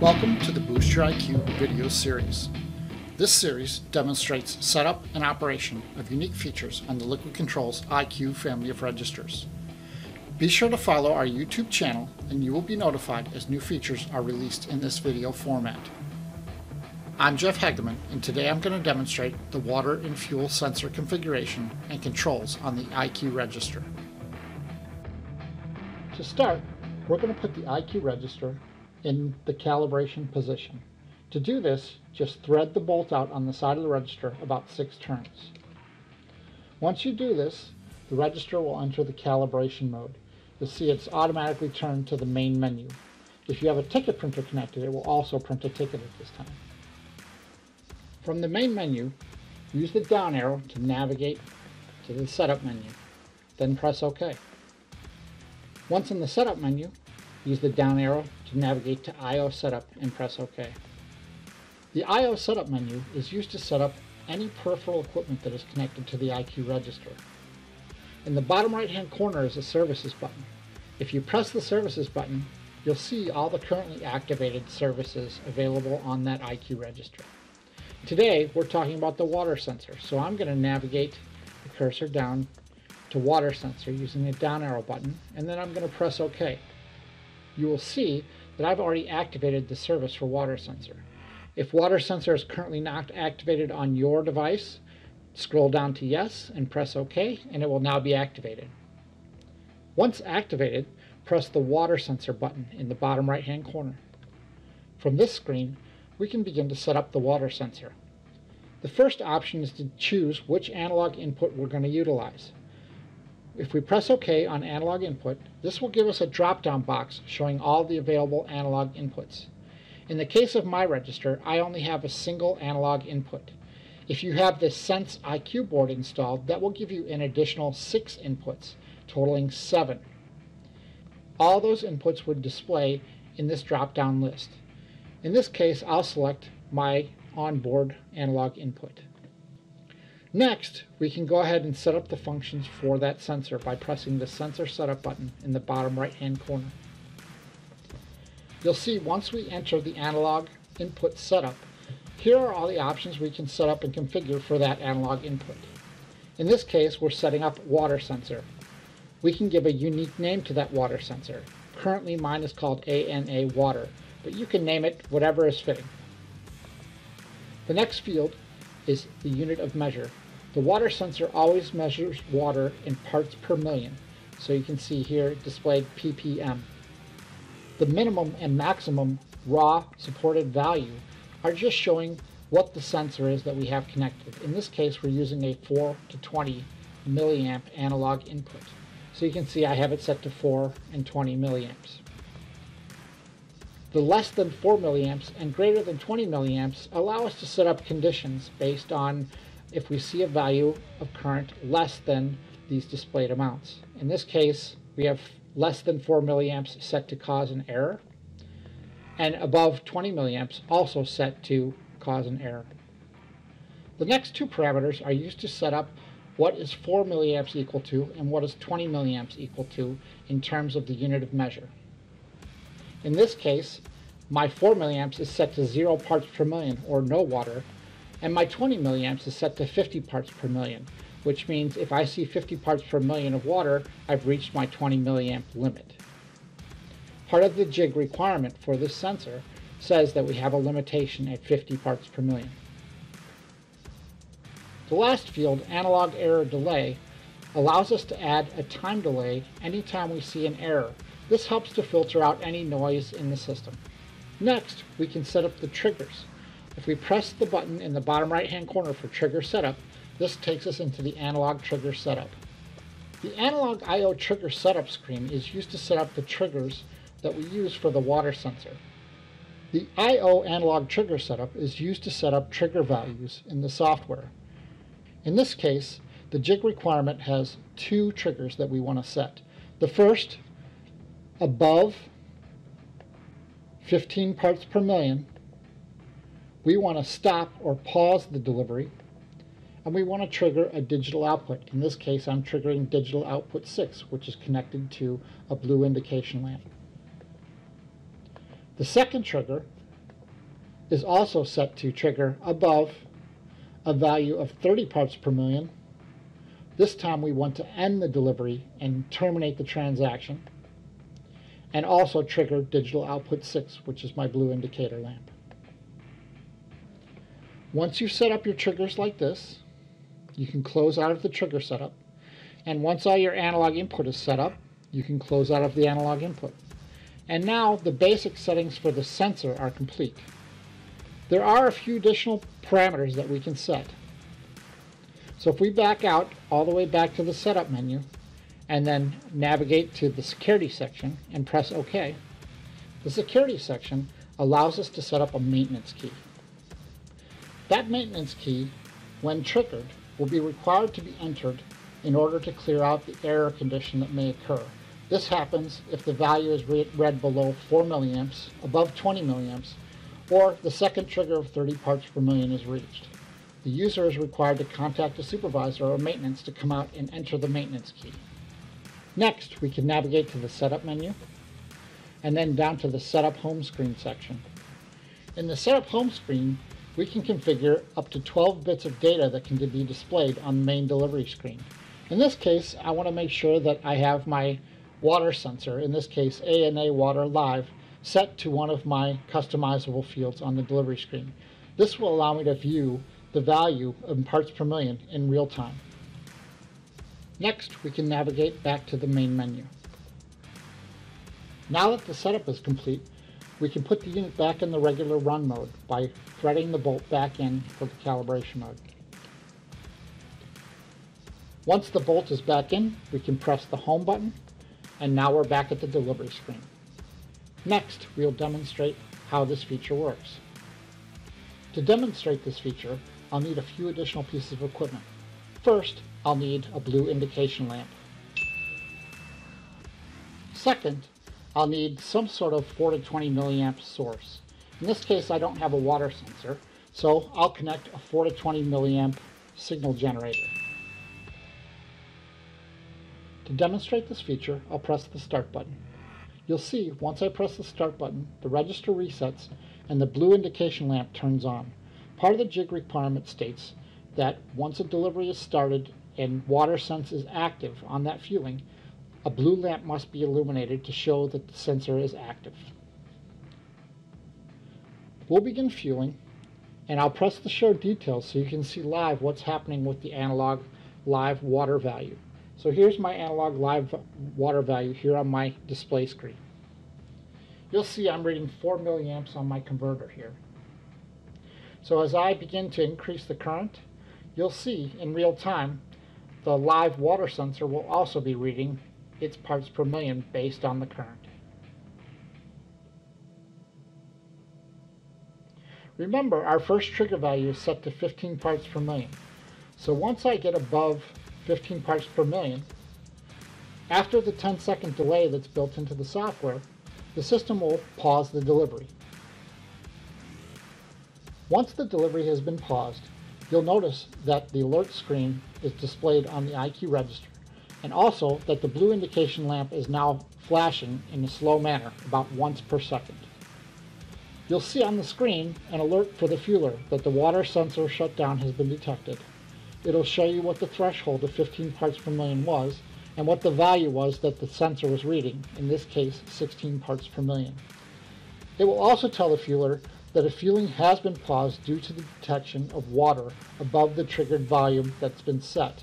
Welcome to the Boost Your IQ video series. This series demonstrates setup and operation of unique features on the Liquid Controls IQ family of registers. Be sure to follow our YouTube channel and you will be notified as new features are released in this video format. I'm Jeff Hageman and today I'm going to demonstrate the water and fuel sensor configuration and controls on the IQ register. To start, we're going to put the IQ register in the calibration position. To do this, just thread the bolt out on the side of the register about six turns. Once you do this, the register will enter the calibration mode. You'll see it's automatically turned to the main menu. If you have a ticket printer connected, it will also print a ticket at this time. From the main menu, use the down arrow to navigate to the setup menu, then press OK. Once in the setup menu, use the down arrow to navigate to I.O. setup and press OK. The I.O. setup menu is used to set up any peripheral equipment that is connected to the IQ register. In the bottom right hand corner is a services button. If you press the services button, you'll see all the currently activated services available on that IQ register. Today we're talking about the water sensor, so I'm going to navigate the cursor down to water sensor using the down arrow button, and then I'm going to press OK. You will see that I've already activated the service for water sensor. If water sensor is currently not activated on your device, scroll down to yes and press OK, and it will now be activated. Once activated, press the water sensor button in the bottom right hand corner. From this screen, we can begin to set up the water sensor. The first option is to choose which analog input we're going to utilize. If we press OK on analog input, this will give us a drop-down box showing all the available analog inputs. In the case of my register, I only have a single analog input. If you have the Sense IQ board installed, that will give you an additional six inputs, totaling seven. All those inputs would display in this drop-down list. In this case, I'll select my onboard analog input. Next, we can go ahead and set up the functions for that sensor by pressing the sensor setup button in the bottom right hand corner. You'll see once we enter the analog input setup, here are all the options we can set up and configure for that analog input. In this case, we're setting up water sensor. We can give a unique name to that water sensor. Currently mine is called ANA water, but you can name it whatever is fitting. The next field is the unit of measure. The water sensor always measures water in parts per million, so you can see here displayed ppm. The minimum and maximum raw supported value are just showing what the sensor is that we have connected. In this case, we're using a 4 to 20 milliamp analog input. So you can see I have it set to 4 and 20 milliamps. The less than 4 milliamps and greater than 20 milliamps allow us to set up conditions based on if we see a value of current less than these displayed amounts. In this case, we have less than 4 milliamps set to cause an error, and above 20 milliamps also set to cause an error. The next two parameters are used to set up what is 4 milliamps equal to and what is 20 milliamps equal to in terms of the unit of measure. In this case, my 4 milliamps is set to 0 parts per million, or no water, and my 20 milliamps is set to 50 parts per million, which means if I see 50 parts per million of water, I've reached my 20 milliamp limit. Part of the JIG requirement for this sensor says that we have a limitation at 50 parts per million. The last field, analog error delay, allows us to add a time delay anytime we see an error. This helps to filter out any noise in the system. Next, we can set up the triggers. If we press the button in the bottom right hand corner for trigger setup, this takes us into the analog trigger setup. The analog I.O. trigger setup screen is used to set up the triggers that we use for the water sensor. The I.O. analog trigger setup is used to set up trigger values in the software. In this case, the JIG requirement has two triggers that we want to set. The first, above 15 parts per million, we want to stop or pause the delivery and we want to trigger a digital output. In this case, I'm triggering digital output 6, which is connected to a blue indication lamp. The second trigger is also set to trigger above a value of 30 parts per million. This time we want to end the delivery and terminate the transaction and also trigger digital output 6, which is my blue indicator lamp. Once you set up your triggers like this, you can close out of the trigger setup. And once all your analog input is set up, you can close out of the analog input. And now the basic settings for the sensor are complete. There are a few additional parameters that we can set. So if we back out all the way back to the setup menu and then navigate to the security section and press OK, the security section allows us to set up a maintenance key. That maintenance key, when triggered, will be required to be entered in order to clear out the error condition that may occur. This happens if the value is read below 4 milliamps, above 20 milliamps, or the second trigger of 30 parts per million is reached. The user is required to contact a supervisor or maintenance to come out and enter the maintenance key. Next, we can navigate to the Setup menu, and then down to the Setup Home Screen section. In the Setup Home Screen, we can configure up to 12 bits of data that can be displayed on the main delivery screen. In this case, I want to make sure that I have my water sensor, in this case ANA Water Live, set to one of my customizable fields on the delivery screen. This will allow me to view the value of parts per million in real time. Next, we can navigate back to the main menu. Now that the setup is complete, we can put the unit back in the regular run mode by threading the bolt back in for the calibration mode. Once the bolt is back in, we can press the home button, and now we're back at the delivery screen. Next, we'll demonstrate how this feature works. To demonstrate this feature, I'll need a few additional pieces of equipment. First, I'll need a blue indication lamp. Second, I'll need some sort of 4 to 20 milliamp source. In this case, I don't have a water sensor, so I'll connect a 4 to 20 milliamp signal generator. To demonstrate this feature, I'll press the Start button. You'll see, once I press the start button, the register resets and the blue indication lamp turns on. Part of the JIG requirement states that once a delivery is started and water sense is active on that fueling, a blue lamp must be illuminated to show that the sensor is active. We'll begin fueling, and I'll press the show details so you can see live what's happening with the analog live water value. So here's my analog live water value here on my display screen. You'll see I'm reading 4 milliamps on my converter here. So as I begin to increase the current, you'll see in real time the live water sensor will also be reading its parts per million based on the current. Remember, our first trigger value is set to 15 parts per million. So once I get above 15 parts per million. After the 10 second delay that's built into the software, the system will pause the delivery. Once the delivery has been paused, you'll notice that the alert screen is displayed on the IQ register, and also that the blue indication lamp is now flashing in a slow manner, about once per second. You'll see on the screen an alert for the fueler that the water sensor shutdown has been detected it'll show you what the threshold of 15 parts per million was and what the value was that the sensor was reading, in this case 16 parts per million. It will also tell the fueler that a fueling has been paused due to the detection of water above the triggered volume that's been set.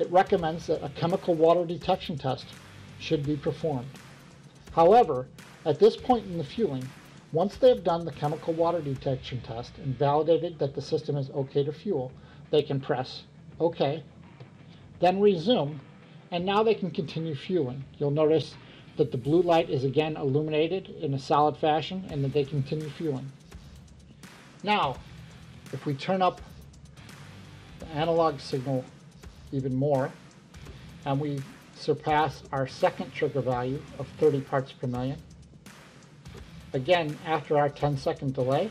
It recommends that a chemical water detection test should be performed. However, at this point in the fueling, once they have done the chemical water detection test and validated that the system is okay to fuel, they can press OK, then resume, and now they can continue fueling. You'll notice that the blue light is again illuminated in a solid fashion and that they continue fueling. Now, if we turn up the analog signal even more, and we surpass our second trigger value of 30 parts per million, again after our 10 second delay,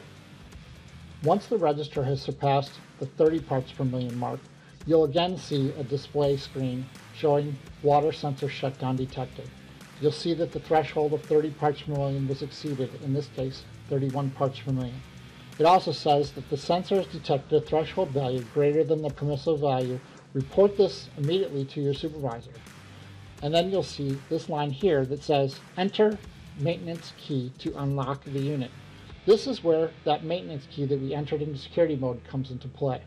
once the register has surpassed the 30 parts per million mark, you'll again see a display screen showing water sensor shutdown detected. You'll see that the threshold of 30 parts per million was exceeded, in this case 31 parts per million. It also says that the sensor has detected a threshold value greater than the permissible value. Report this immediately to your supervisor. And then you'll see this line here that says enter maintenance key to unlock the unit. This is where that maintenance key that we entered into security mode comes into play.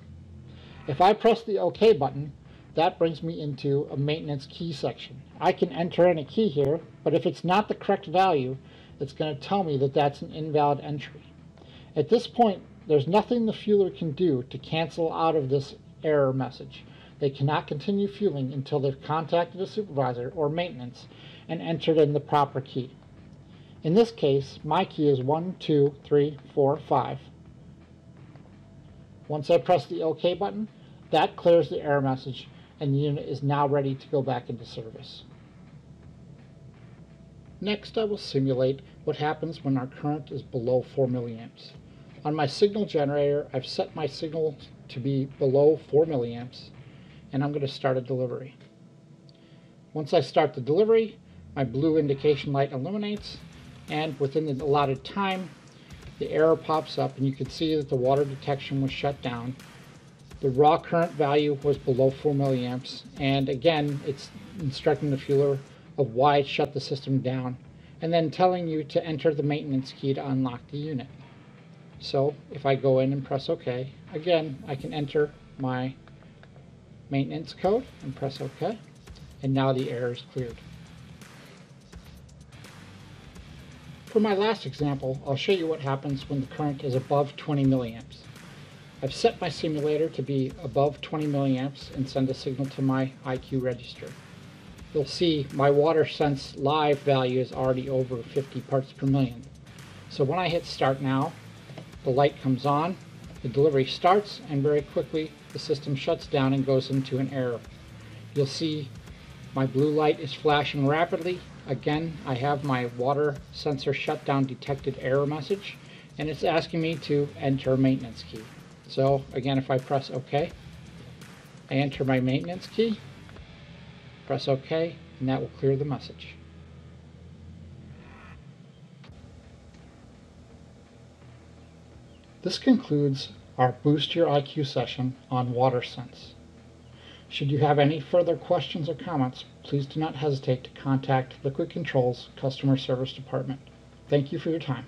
If I press the OK button, that brings me into a maintenance key section. I can enter in a key here, but if it's not the correct value, it's going to tell me that that's an invalid entry. At this point, there's nothing the fueler can do to cancel out of this error message. They cannot continue fueling until they've contacted a supervisor or maintenance and entered in the proper key. In this case, my key is 1, 2, 3, 4, 5. Once I press the OK button, that clears the error message and the unit is now ready to go back into service. Next, I will simulate what happens when our current is below 4 milliamps. On my signal generator, I've set my signal to be below 4 milliamps, and I'm going to start a delivery. Once I start the delivery, my blue indication light illuminates, and within the allotted time, the error pops up, and you can see that the water detection was shut down. The raw current value was below 4 milliamps, and again, it's instructing the fueler of why it shut the system down, and then telling you to enter the maintenance key to unlock the unit. So if I go in and press OK, again, I can enter my maintenance code and press OK. And now the error is cleared. For my last example, I'll show you what happens when the current is above 20 milliamps. I've set my simulator to be above 20 milliamps and send a signal to my IQ register. You'll see my water sense live value is already over 50 parts per million. So when I hit start now, the light comes on, the delivery starts, and very quickly the system shuts down and goes into an error. You'll see my blue light is flashing rapidly. Again, I have my water sensor shutdown detected error message, and it's asking me to enter maintenance key. So again, if I press OK, I enter my maintenance key, press OK, and that will clear the message. This concludes our Boost Your IQ session on WaterSense. Should you have any further questions or comments, please do not hesitate to contact Liquid Control's Customer Service Department. Thank you for your time.